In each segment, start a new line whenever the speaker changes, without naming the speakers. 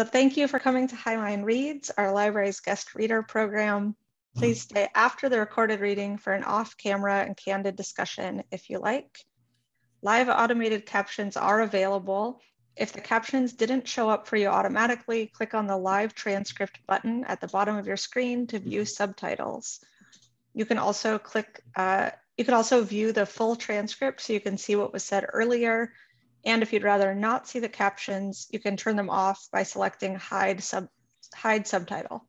So thank you for coming to Highline Reads, our library's guest reader program. Please stay after the recorded reading for an off-camera and candid discussion if you like. Live automated captions are available. If the captions didn't show up for you automatically, click on the live transcript button at the bottom of your screen to view subtitles. You can also click, uh, you can also view the full transcript so you can see what was said earlier. And if you'd rather not see the captions, you can turn them off by selecting hide, sub, hide subtitle.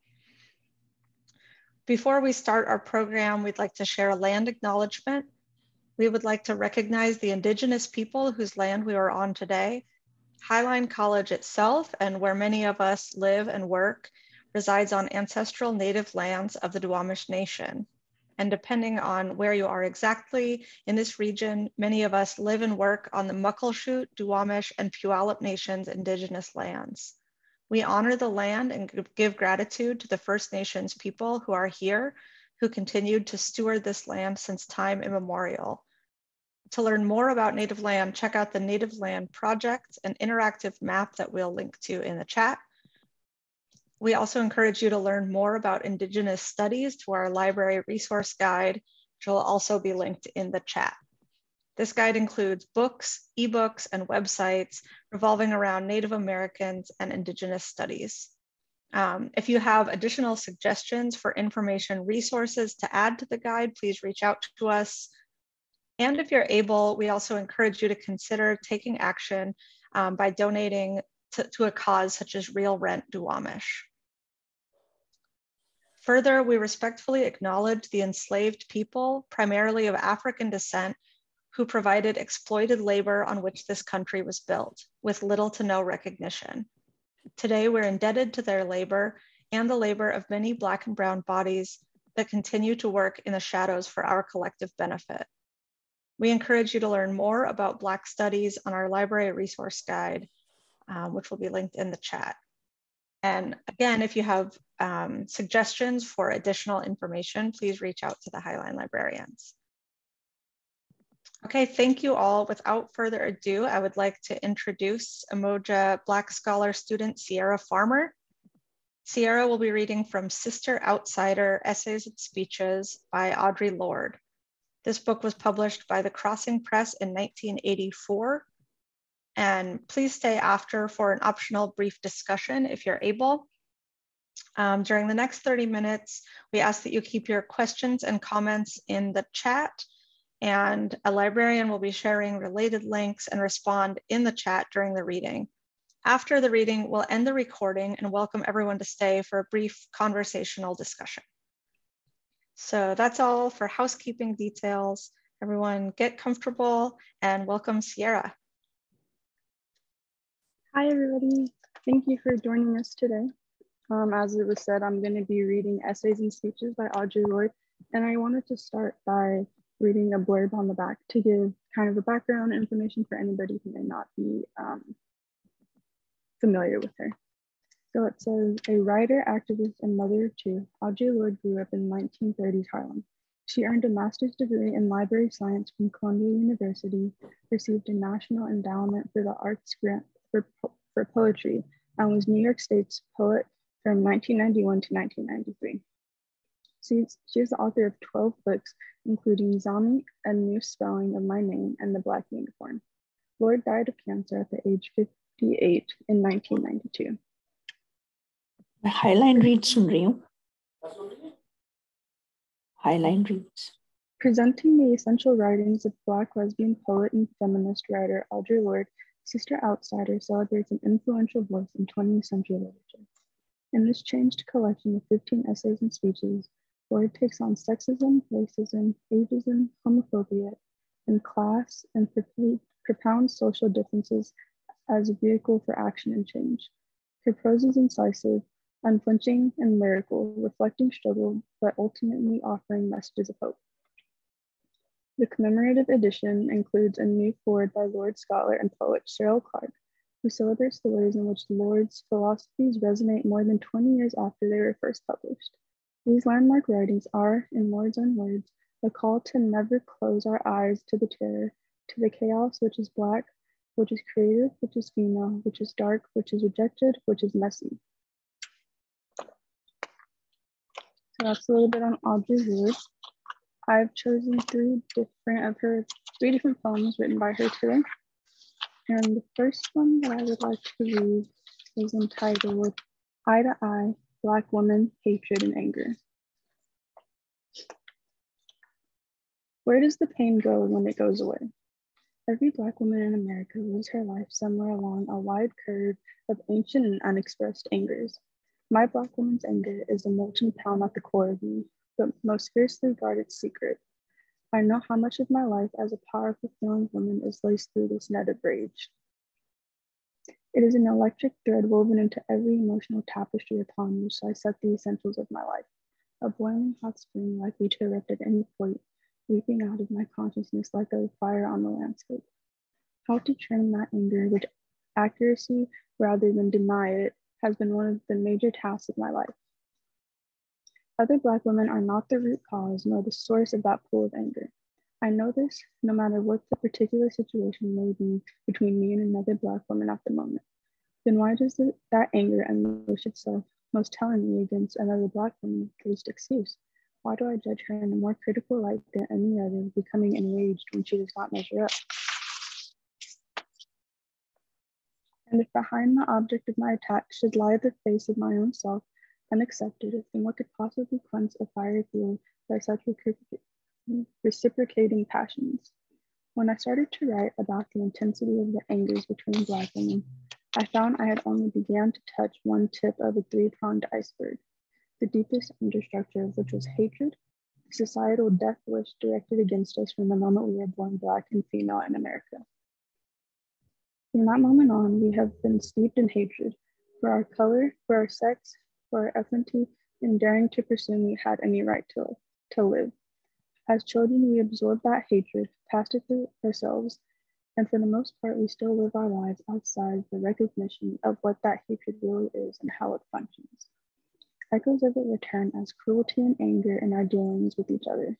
Before we start our program, we'd like to share a land acknowledgement. We would like to recognize the indigenous people whose land we are on today. Highline College itself and where many of us live and work resides on ancestral native lands of the Duwamish Nation. And depending on where you are exactly in this region, many of us live and work on the Muckleshoot, Duwamish, and Puyallup Nations indigenous lands. We honor the land and give gratitude to the First Nations people who are here, who continued to steward this land since time immemorial. To learn more about native land, check out the Native Land Project, an interactive map that we'll link to in the chat. We also encourage you to learn more about Indigenous studies to our library resource guide, which will also be linked in the chat. This guide includes books, ebooks, and websites revolving around Native Americans and Indigenous studies. Um, if you have additional suggestions for information resources to add to the guide, please reach out to us. And if you're able, we also encourage you to consider taking action um, by donating to, to, a cause such as Real Rent Duwamish. Further, we respectfully acknowledge the enslaved people, primarily of African descent, who provided exploited labor on which this country was built, with little to no recognition. Today, we're indebted to their labor and the labor of many Black and Brown bodies that continue to work in the shadows for our collective benefit. We encourage you to learn more about Black studies on our library resource guide, um, which will be linked in the chat. And again, if you have um, suggestions for additional information, please reach out to the Highline librarians. Okay, thank you all. Without further ado, I would like to introduce Umoja Black Scholar student Sierra Farmer. Sierra will be reading from Sister Outsider, Essays and Speeches by Audre Lorde. This book was published by the Crossing Press in 1984 and please stay after for an optional brief discussion if you're able. Um, during the next 30 minutes, we ask that you keep your questions and comments in the chat and a librarian will be sharing related links and respond in the chat during the reading. After the reading, we'll end the recording and welcome everyone to stay for a brief conversational discussion. So that's all for housekeeping details. Everyone get comfortable and welcome Sierra.
Hi, everybody. Thank you for joining us today. Um, as it was said, I'm going to be reading Essays and Speeches by Audre Lorde, and I wanted to start by reading a blurb on the back to give kind of a background information for anybody who may not be um, familiar with her. So it says, a writer, activist, and mother of two, Audre Lorde grew up in 1930s Harlem. She earned a master's degree in library science from Columbia University, received a National Endowment for the Arts grant for, for poetry and was New York State's poet from 1991 to 1993. She's, she is the author of 12 books, including Zami, A New Spelling of My Name, and The Black Unicorn. Lorde died of cancer at the age 58 in 1992.
Highline reads soon Highline reads.
Presenting the essential writings of Black lesbian poet and feminist writer Audre Lorde Sister Outsider celebrates an influential voice in 20th century literature. In this changed collection of 15 essays and speeches, Lorde takes on sexism, racism, ageism, homophobia, and class and propounds social differences as a vehicle for action and change. Her prose is incisive, unflinching, and lyrical, reflecting struggle, but ultimately offering messages of hope. The commemorative edition includes a new foreword by Lorde scholar and poet Cheryl Clarke, who celebrates the ways in which Lorde's philosophies resonate more than 20 years after they were first published. These landmark writings are, in Lorde's own words, a call to never close our eyes to the terror, to the chaos which is Black which is creative, which is female, which is dark, which is rejected, which is messy. So that's a little bit on Audre Lorde. I've chosen three different of her, three different poems written by her today. And the first one that I would like to read is entitled Eye to Eye, Black Woman, Hatred and Anger. Where does the pain go when it goes away? Every Black woman in America lives her life somewhere along a wide curve of ancient and unexpressed angers. My Black woman's anger is a molten pound at the core of me, but most fiercely guarded secret. I know how much of my life as a powerful feeling woman is laced through this net of rage. It is an electric thread woven into every emotional tapestry upon which I set the essentials of my life. A boiling hot spring likely to erupt at any point, leaping out of my consciousness like a fire on the landscape. How to train that anger with accuracy rather than deny it has been one of the major tasks of my life. Other Black women are not the root cause nor the source of that pool of anger. I know this no matter what the particular situation may be between me and another Black woman at the moment. Then why does it, that anger unleash itself most tellingly against another Black woman with the least excuse? Why do I judge her in a more critical light than any other, becoming enraged when she does not measure up? And if behind the object of my attack should lie the face of my own self, unaccepted, then what could possibly quench a fire fueled by such reciprocating passions? When I started to write about the intensity of the angers between Black women, I found I had only began to touch one tip of a three-pronged iceberg, the deepest understructure of which was hatred, the societal death wish directed against us from the moment we were born Black and female in America. From that moment on, we have been steeped in hatred for our color, for our sex, for ethnicity in daring to presume we had any right to, to live. As children, we absorbed that hatred, passed it through ourselves, and for the most part, we still live our lives outside the recognition of what that hatred really is and how it functions. Echoes of it return as cruelty and anger in our dealings with each other.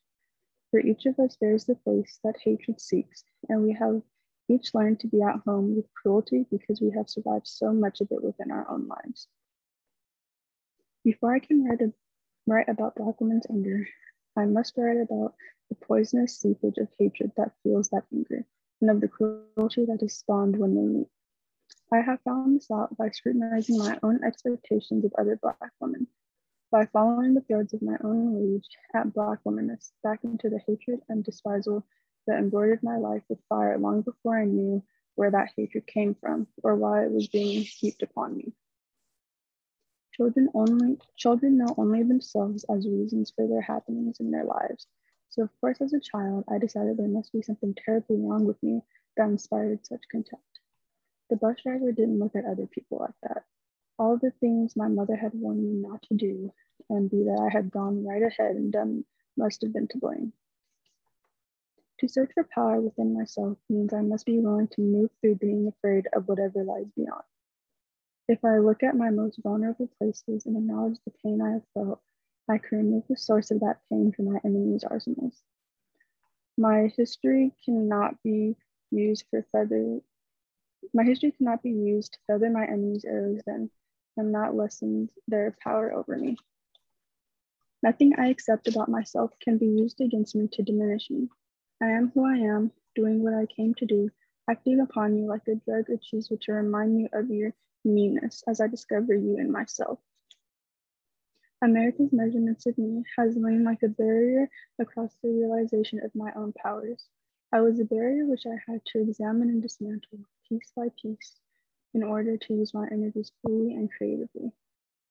For each of us there is the face that hatred seeks, and we have each learned to be at home with cruelty because we have survived so much of it within our own lives. Before I can write, a, write about Black women's anger, I must write about the poisonous seepage of hatred that fuels that anger, and of the cruelty that is spawned when they meet. I have found this out by scrutinizing my own expectations of other Black women, by following the threads of my own rage at Black womanness back into the hatred and despisal that embroidered my life with fire long before I knew where that hatred came from or why it was being heaped upon me. Children only children know only themselves as reasons for their happenings in their lives. So of course, as a child, I decided there must be something terribly wrong with me that inspired such contempt. The bus driver didn't look at other people like that. All the things my mother had warned me not to do and be that I had gone right ahead and done must have been to blame. To search for power within myself means I must be willing to move through being afraid of whatever lies beyond. If I look at my most vulnerable places and acknowledge the pain I have felt, I can remove the source of that pain from my enemy's arsenals. My history cannot be used for feather. My history cannot be used to feather my enemy's arrows then, and not lessens their power over me. Nothing I accept about myself can be used against me to diminish me. I am who I am, doing what I came to do, acting upon you like a drug or cheese to remind you of your meanness as I discover you in myself. America's measurements of me has lain like a barrier across the realization of my own powers. I was a barrier which I had to examine and dismantle piece by piece in order to use my energies fully and creatively.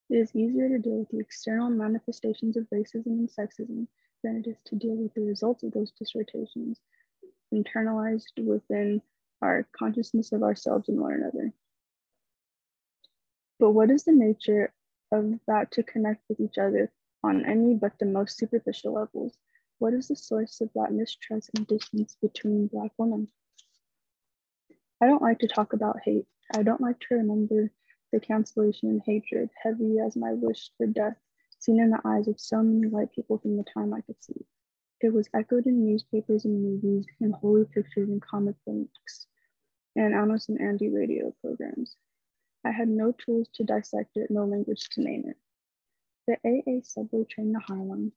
It is easier to deal with the external manifestations of racism and sexism than it is to deal with the results of those dissertations internalized within our consciousness of ourselves and one another. But what is the nature of that to connect with each other on any but the most superficial levels? What is the source of that mistrust and distance between Black women? I don't like to talk about hate. I don't like to remember the cancellation and hatred, heavy as my wish for death, seen in the eyes of so many white people from the time I could see. It was echoed in newspapers and movies, in holy pictures and comic books, and Amos and Andy radio programs. I had no tools to dissect it, no language to name it. The AA subway train to Harlem.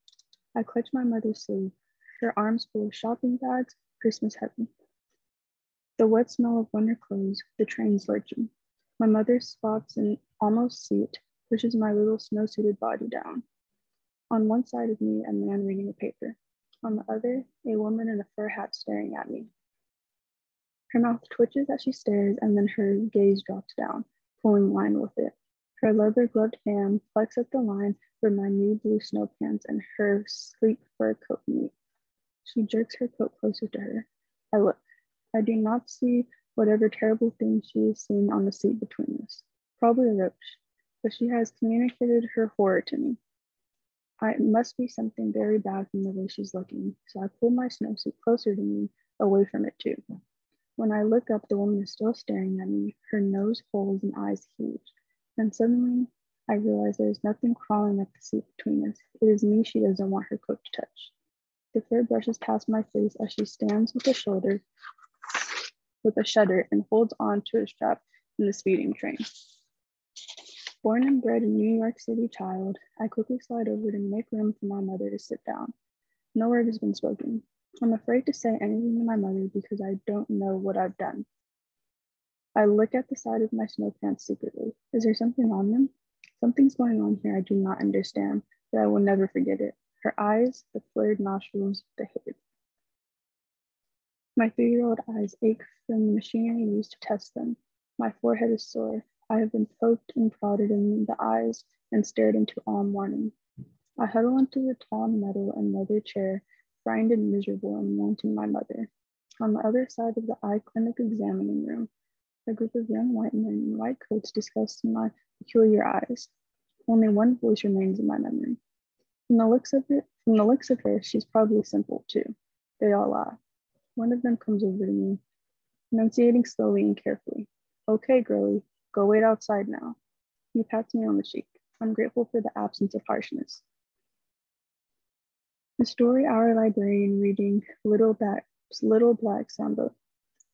I clutched my mother's sleeve, her arms full of shopping bags, Christmas heavy. The wet smell of winter clothes, the train's lurching. My mother spots an almost seat, pushes my little snow-suited body down. On one side of me, a man reading a paper. On the other, a woman in a fur hat staring at me. Her mouth twitches as she stares, and then her gaze drops down, pulling line with it. Her leather gloved hand flecks up the line where my new blue snow pants and her sleek fur coat meet. She jerks her coat closer to her. I look. I do not see whatever terrible thing she is seeing on the seat between us. Probably a roach, but she has communicated her horror to me. I, it must be something very bad from the way she's looking, so I pull my snowsuit closer to me, away from it too. When I look up, the woman is still staring at me, her nose holes and eyes huge. Then suddenly, I realize there is nothing crawling up the seat between us. It is me she doesn't want her coat to touch. The fur brushes past my face as she stands with a shoulder, with a shudder, and holds on to a strap in the speeding train. Born and bred a New York City child, I quickly slide over to make room for my mother to sit down. No word has been spoken. I'm afraid to say anything to my mother because I don't know what I've done. I look at the side of my snow pants secretly. Is there something on them? Something's going on here I do not understand, but I will never forget it. Her eyes, the flared nostrils, the hair. My three year old eyes ache from the machinery used to test them. My forehead is sore. I have been poked and prodded in the eyes and stared into all morning. I huddle into the tall metal and leather chair, frightened and miserable and wanting my mother. On the other side of the eye clinic examining room, a group of young white men in white coats discuss my peculiar eyes. Only one voice remains in my memory. From the looks of it, from the looks of her, she's probably simple too. They all laugh. One of them comes over to me, enunciating slowly and carefully. Okay, girlie, Go wait outside now. He pats me on the cheek. I'm grateful for the absence of harshness. The story hour librarian reading Little, Black, Little Black Sambo.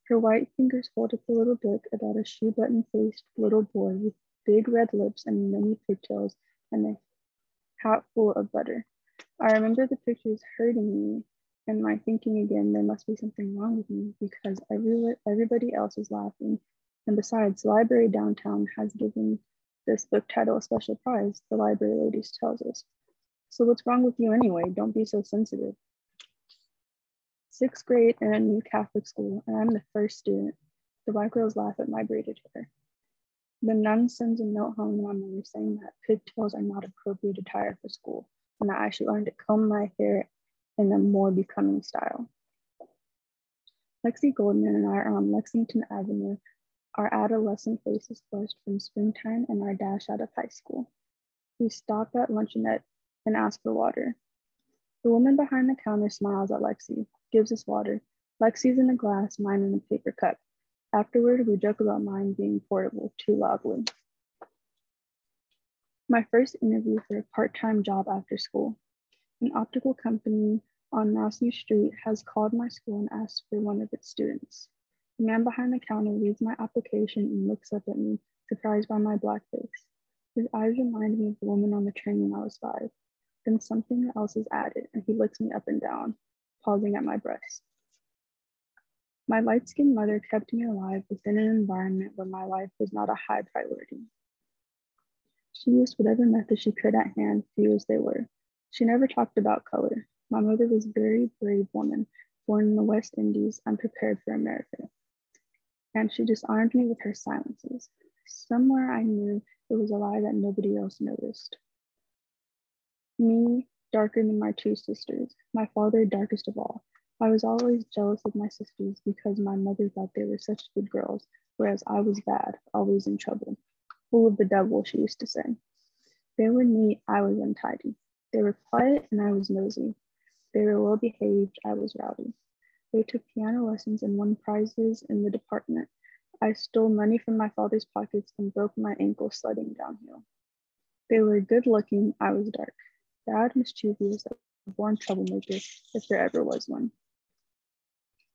Her white fingers hold up a little book about a shoe button faced little boy with big red lips and many pigtails and a hat full of butter. I remember the pictures hurting me and my thinking again, there must be something wrong with me because every, everybody else is laughing and besides, the library downtown has given this book title a special prize, the library ladies tells us. So what's wrong with you anyway? Don't be so sensitive. Sixth grade in a new Catholic school, and I'm the first student. The black girls laugh at my braided hair. The nun sends a note home to my mother saying that pigtails are not appropriate attire for school, and that I should learn to comb my hair in a more becoming style. Lexi Goldman and I are on Lexington Avenue our adolescent faces flushed from springtime and our dash out of high school. We stop at luncheonette and ask for water. The woman behind the counter smiles at Lexi, gives us water. Lexi's in a glass, mine in a paper cup. Afterward, we joke about mine being portable too loudly. My first interview for a part-time job after school. An optical company on Massey Street has called my school and asked for one of its students. The man behind the counter reads my application and looks up at me, surprised by my black face. His eyes remind me of the woman on the train when I was five. Then something else is added, and he licks me up and down, pausing at my breast. My light skinned mother kept me alive within an environment where my life was not a high priority. She used whatever method she could at hand, few as they were. She never talked about color. My mother was a very brave woman, born in the West Indies, unprepared for America and she disarmed me with her silences. Somewhere I knew it was a lie that nobody else noticed. Me, darker than my two sisters, my father, darkest of all. I was always jealous of my sisters because my mother thought they were such good girls, whereas I was bad, always in trouble, full of the devil, she used to say. They were neat, I was untidy. They were quiet, and I was nosy. They were well behaved, I was rowdy. They took piano lessons and won prizes in the department. I stole money from my father's pockets and broke my ankle sledding downhill. They were good looking, I was dark. Bad, mischievous, a born troublemaker, if there ever was one.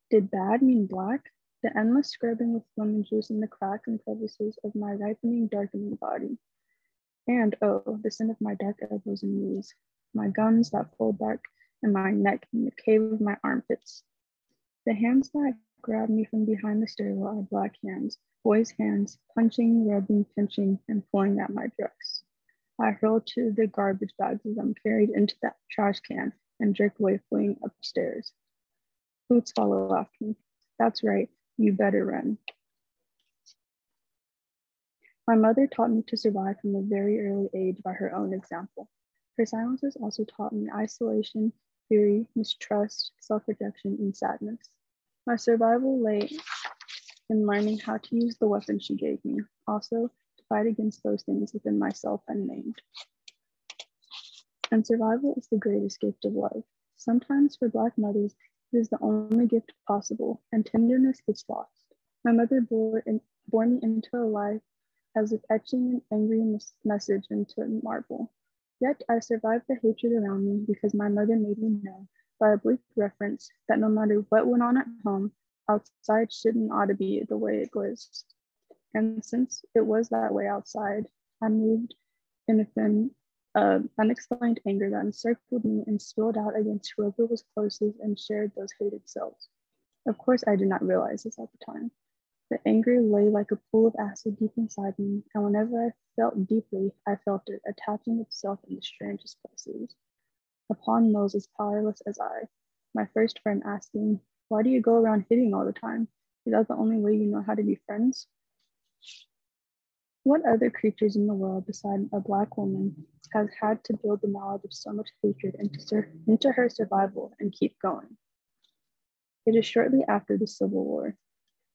Did bad mean black? the endless scrubbing with lemon juice in the cracks and crevices of my ripening, darkening body. And oh, the sin of my dark elbows and knees, my gums that fold back, and my neck in the cave of my armpits. The hands that grabbed me from behind the stairwell are black hands, boys' hands, punching, rubbing, pinching, and pulling at my dress. I hurl to the garbage bags as I'm carried into that trash can and jerk away, fleeing upstairs. Boots follow after me. That's right, you better run. My mother taught me to survive from a very early age by her own example. Her silences also taught me isolation, fury, mistrust, self rejection, and sadness. My survival lay in learning how to use the weapon she gave me, also fight against those things within myself unnamed. And survival is the greatest gift of love. Sometimes for Black mothers, it is the only gift possible, and tenderness gets lost. My mother bore, in, bore me into a life as if etching an angry message into marble. Yet I survived the hatred around me because my mother made me know by a bleak reference that no matter what went on at home, outside shouldn't ought to be the way it was. And since it was that way outside, I moved in a thin uh, unexplained anger that encircled me and spilled out against whoever was closest and shared those hated cells. Of course, I did not realize this at the time. The anger lay like a pool of acid deep inside me, and whenever I felt deeply, I felt it attaching itself in the strangest places. Upon those as powerless as I, my first friend asking, Why do you go around hitting all the time? Is that the only way you know how to be friends? What other creatures in the world beside a Black woman has had to build the knowledge of so much hatred into, into her survival and keep going? It is shortly after the Civil War.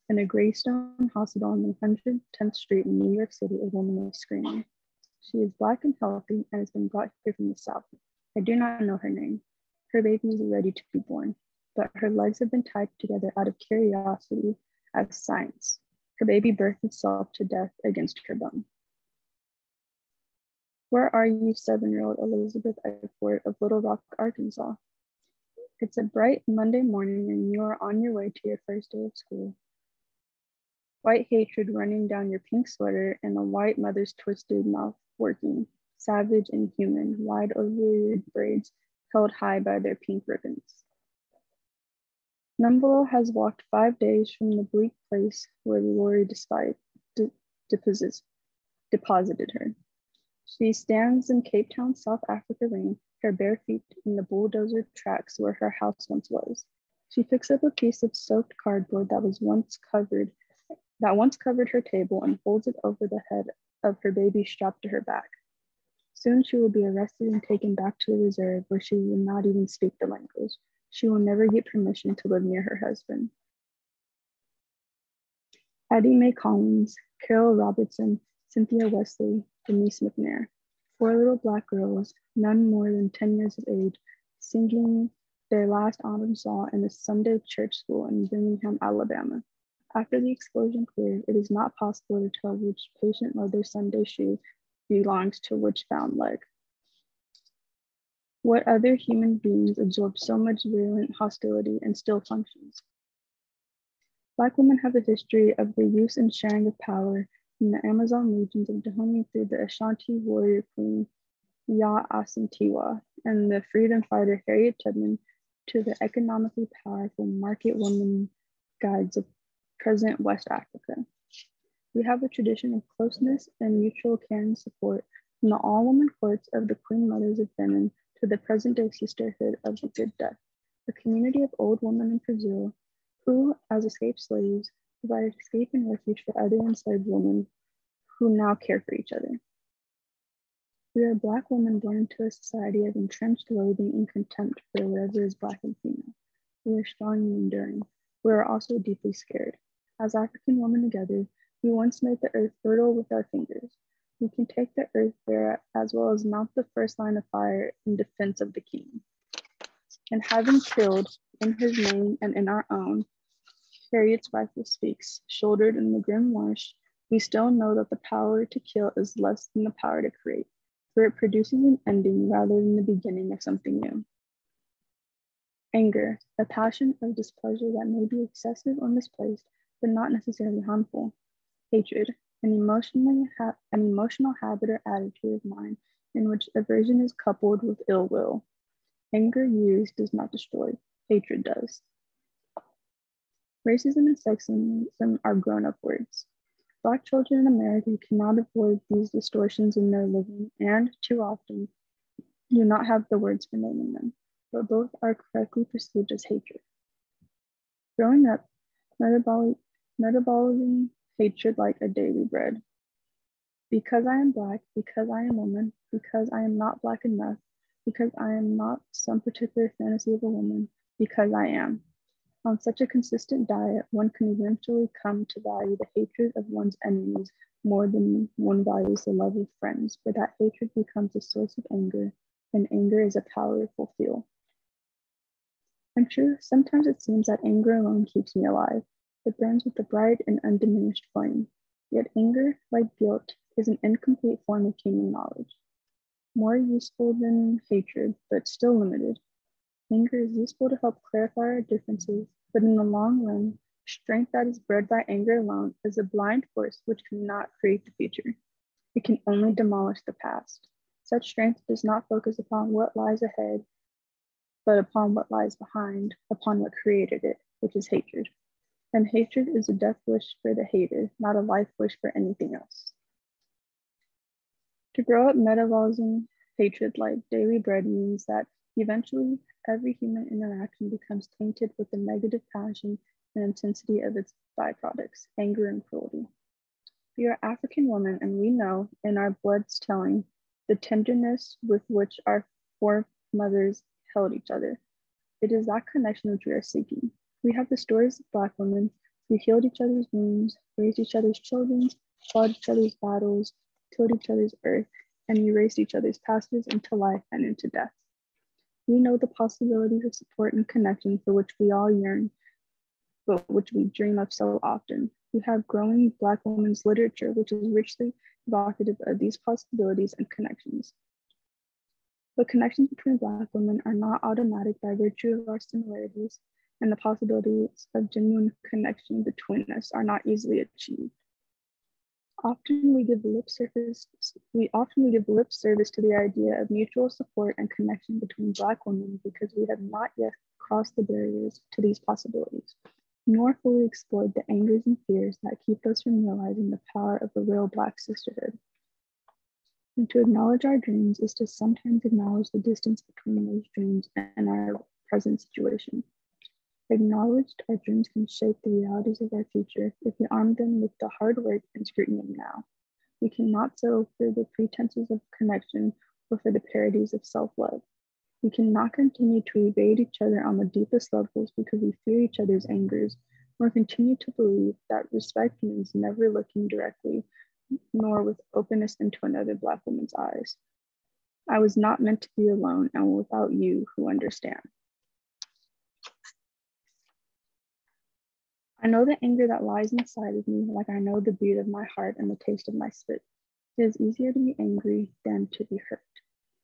In a gray stone hospital on 110th Street in New York City, a woman is screaming. She is Black and healthy and has been brought here from the South. I do not know her name. Her baby is ready to be born, but her legs have been tied together out of curiosity as science. Her baby birthed itself to death against her bone. Where are you, seven year old Elizabeth Eckford of Little Rock, Arkansas? It's a bright Monday morning and you are on your way to your first day of school. White hatred running down your pink sweater and the white mother's twisted mouth working, savage and human, wide over your braids held high by their pink ribbons. Numbolo has walked five days from the bleak place where lorry despite, de- deposited her. She stands in Cape Town, South Africa rain, her bare feet in the bulldozer tracks where her house once was. She picks up a piece of soaked cardboard that was once covered, that once covered her table and folds it over the head of her baby strapped to her back. Soon she will be arrested and taken back to the reserve where she will not even speak the language. She will never get permission to live near her husband. Addie Mae Collins, Carol Robertson, Cynthia Wesley, Denise McNair, four little black girls, none more than 10 years of age, singing their last autumn song in a Sunday church school in Birmingham, Alabama. After the explosion cleared, it is not possible to tell which patient mother's Sunday shoe belongs to which found leg. What other human beings absorb so much virulent hostility and still functions? Black women have a history of the use and sharing of power in the Amazon regions of Dahomey through the Ashanti warrior queen Yaa Asantewaa and the freedom fighter Harriet Tubman to the economically powerful market woman guides of present West Africa. We have a tradition of closeness and mutual care and support from the all-woman courts of the Queen Mothers of Benin to the present day sisterhood of the Good Death, a community of old women in Brazil who, as escaped slaves, provided escape and refuge for other enslaved women who now care for each other. We are Black women born into a society of entrenched loathing and contempt for whatever is Black and female. We are strong and enduring. We are also deeply scared. As African women together, we once made the earth fertile with our fingers. We can take the earth there as well as mount the first line of fire in defense of the king. And having killed in his name and in our own, Harriet's rifle speaks, shouldered in the grim marsh, we still know that the power to kill is less than the power to create, for it produces an ending rather than the beginning of something new. Anger, a passion of displeasure that may be excessive or misplaced, but not necessarily harmful. Hatred, an, emotionally ha- an emotional habit or attitude of mind in which aversion is coupled with ill will. Anger used does not destroy, hatred does. Racism and sexism are grown up words. Black children in America cannot avoid these distortions in their living and, too often, do not have the words for naming them, but both are correctly perceived as hatred. Growing up, metabolizing hatred like a daily bread. Because I am Black, because I am woman, because I am not Black enough, because I am not some particular fantasy of a woman, because I am. On such a consistent diet, one can eventually come to value the hatred of one's enemies more than one values the love of friends, for that hatred becomes a source of anger, and anger is a powerful fuel. And true, sometimes it seems that anger alone keeps me alive. It burns with a bright and undiminished flame. Yet anger, like guilt, is an incomplete form of human knowledge. More useful than hatred, but still limited. Anger is useful to help clarify our differences, but in the long run, strength that is bred by anger alone is a blind force which cannot create the future. It can only demolish the past. Such strength does not focus upon what lies ahead, but upon what lies behind, upon what created it, which is hatred. And hatred is a death wish for the hater, not a life wish for anything else. To grow up metabolizing hatred like daily bread means that eventually every human interaction becomes tainted with the negative passion and intensity of its byproducts, anger and cruelty. We are African women, and we know in our blood's telling the tenderness with which our foremothers held each other. It is that connection which we are seeking. We have the stories of Black women who healed each other's wounds, raised each other's children, fought each other's battles, tilled each other's earth, and erased each other's passages into life and into death. We know the possibilities of support and connection for which we all yearn, but which we dream of so often. We have growing Black women's literature, which is richly evocative of these possibilities and connections. But connections between Black women are not automatic by virtue of our similarities, and the possibilities of genuine connection between us are not easily achieved. Often we give lip service, we often give lip service to the idea of mutual support and connection between Black women because we have not yet crossed the barriers to these possibilities, nor fully explored the angers and fears that keep us from realizing the power of the real Black sisterhood. And to acknowledge our dreams is to sometimes acknowledge the distance between those dreams and our present situation. Acknowledged, our dreams can shape the realities of our future if we arm them with the hard work and scrutiny now. We cannot settle for the pretenses of connection or for the parodies of self love. We cannot continue to evade each other on the deepest levels because we fear each other's angers, nor continue to believe that respect means never looking directly nor with openness into another Black woman's eyes. I was not meant to be alone and without you who understand. I know the anger that lies inside of me, like I know the beat of my heart and the taste of my spit. It is easier to be angry than to be hurt.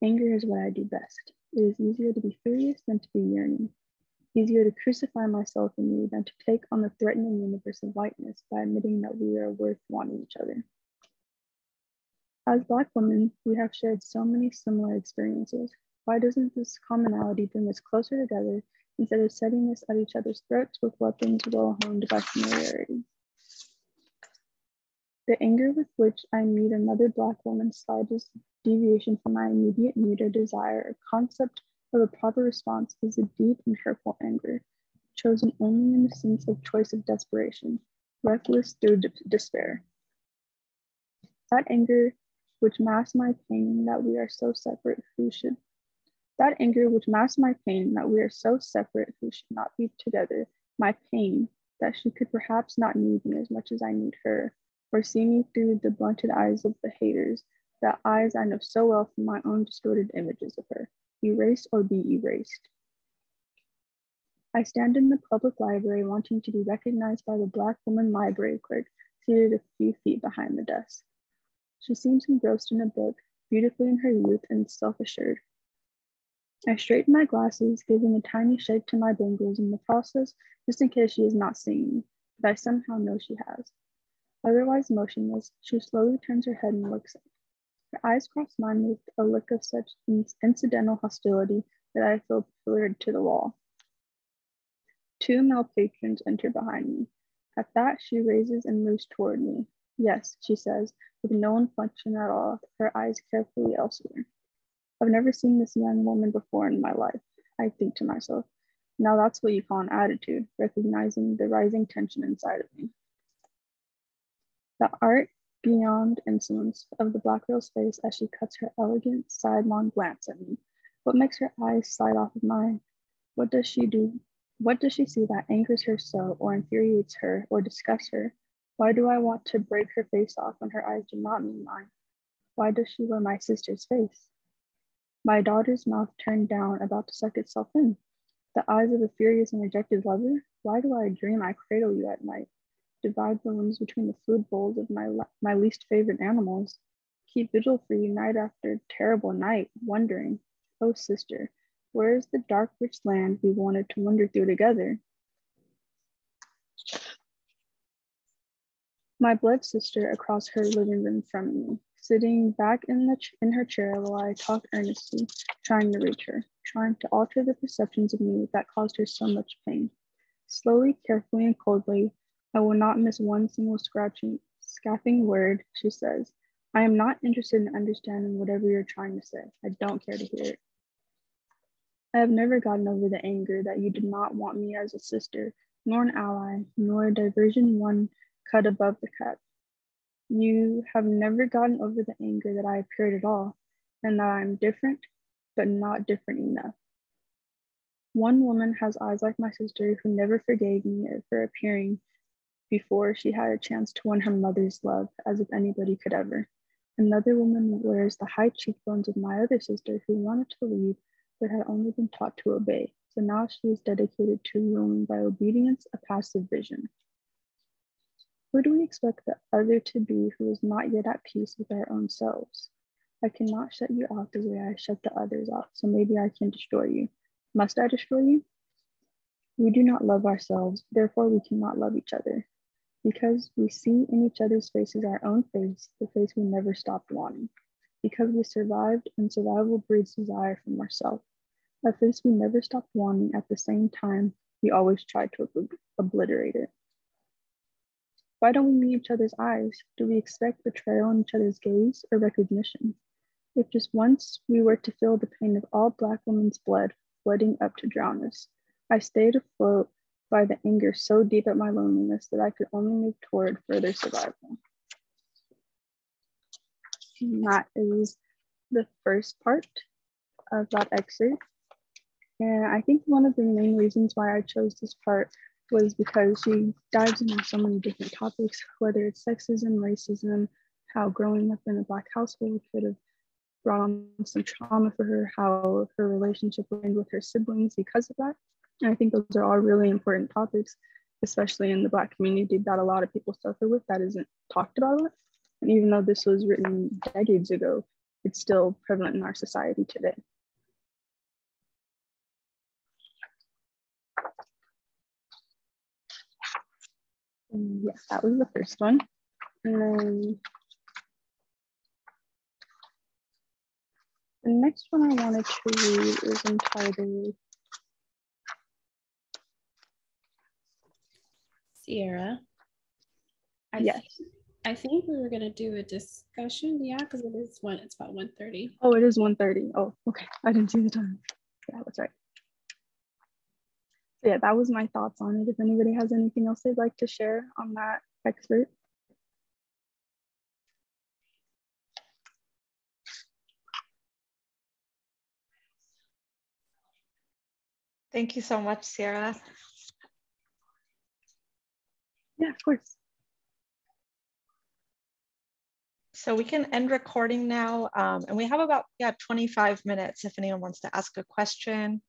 Anger is what I do best. It is easier to be furious than to be yearning. Easier to crucify myself in you than to take on the threatening universe of whiteness by admitting that we are worth wanting each other. As Black women, we have shared so many similar experiences. Why doesn't this commonality bring us closer together instead of setting us at each other's throats with weapons well honed by familiarity. The anger with which I meet another Black woman's slightest deviation from my immediate need or desire or concept of a proper response is a deep and hurtful anger, chosen only in the sense of choice of desperation, reckless through de despair. That anger which masks my pain that we are so separate who should that anger which masks my pain that we are so separate who should not be together, my pain that she could perhaps not need me as much as I need her, or see me through the blunted eyes of the haters, that eyes I know so well from my own distorted images of her, erase or be erased. I stand in the public library wanting to be recognized by the Black woman library clerk seated a few feet behind the desk. She seems engrossed in a book, beautifully in her youth and self assured, I straighten my glasses, giving a tiny shake to my bangles in the process, just in case she is not seeing me. but I somehow know she has. Otherwise motionless, she slowly turns her head and looks me. Her eyes cross mine with a look of such incidental hostility that I feel pillared to the wall. Two male patrons enter behind me. At that, she raises and moves toward me. Yes, she says, with no inflection at all, her eyes carefully elsewhere. I've never seen this young woman before in my life, I think to myself. Now that's what you call an attitude, recognizing the rising tension inside of me. The art beyond insolence of the black girl's face as she cuts her elegant sidelong glance at me. What makes her eyes slide off of mine? What does she do what does she see that angers her so, or infuriates her, or disgusts her? Why do I want to break her face off when her eyes do not meet mine? Why does she wear my sister's face? My daughter's mouth turned down, about to suck itself in. The eyes of a furious and rejected lover? Why do I dream I cradle you at night? Divide the limbs between the food bowls of my, my least favorite animals? Keep vigil for you night after terrible night, wondering, oh sister, where is the dark, rich land we wanted to wander through together? My blood sister across her living room from me, sitting back in, the in her chair while I talk earnestly, trying to reach her, trying to alter the perceptions of me that caused her so much pain. Slowly, carefully, and coldly, I will not miss one single scratching, scaffing word, she says. I am not interested in understanding whatever you're trying to say. I don't care to hear it. I have never gotten over the anger that you did not want me as a sister, nor an ally, nor a diversion one cut above the cut. You have never gotten over the anger that I appeared at all, and that I am different, but not different enough. One woman has eyes like my sister who never forgave me for appearing before she had a chance to win her mother's love, as if anybody could ever. Another woman wears the high cheekbones of my other sister who wanted to leave but had only been taught to obey. So now she is dedicated to ruling by obedience a passive vision. Who do we expect the other to be who is not yet at peace with our own selves? I cannot shut you out the way I shut the others out, so maybe I can destroy you. Must I destroy you? We do not love ourselves, therefore we cannot love each other. Because we see in each other's faces our own face, the face we never stopped wanting because we survived and survival breeds desire from ourselves. A face we never stopped wanting at the same time, we always tried to ob obliterate it. Why don't we meet each other's eyes? Do we expect betrayal in each other's gaze or recognition? If just once we were to feel the pain of all Black women's blood flooding up to drown us, I stayed afloat by the anger so deep at my loneliness that I could only move toward further survival. And that is the first part of that excerpt. And I think one of the main reasons why I chose this part was because she dives into so many different topics, whether it's sexism, racism, how growing up in a Black household could have brought on some trauma for her, how her relationship ended with her siblings because of that. And I think those are all really important topics, especially in the Black community that a lot of people suffer with that isn't talked about. And even though this was written decades ago, it's still prevalent in our society today. Yes, that was the first one. And then the next one I wanted to read is entitled
Sierra. I
yes.
I think we were gonna do a discussion, yeah, because it is one. It's about 1.30.
Oh, it is 1.30. Oh, okay. I didn't see the time. Yeah, that's right. Yeah, that was my thoughts on it. If anybody has anything else they'd like to share on that expert.
Thank you so much, Sierra.
Yeah, of course.
So we can end recording now. Um, and we have about, yeah, 25 minutes if anyone wants to ask a question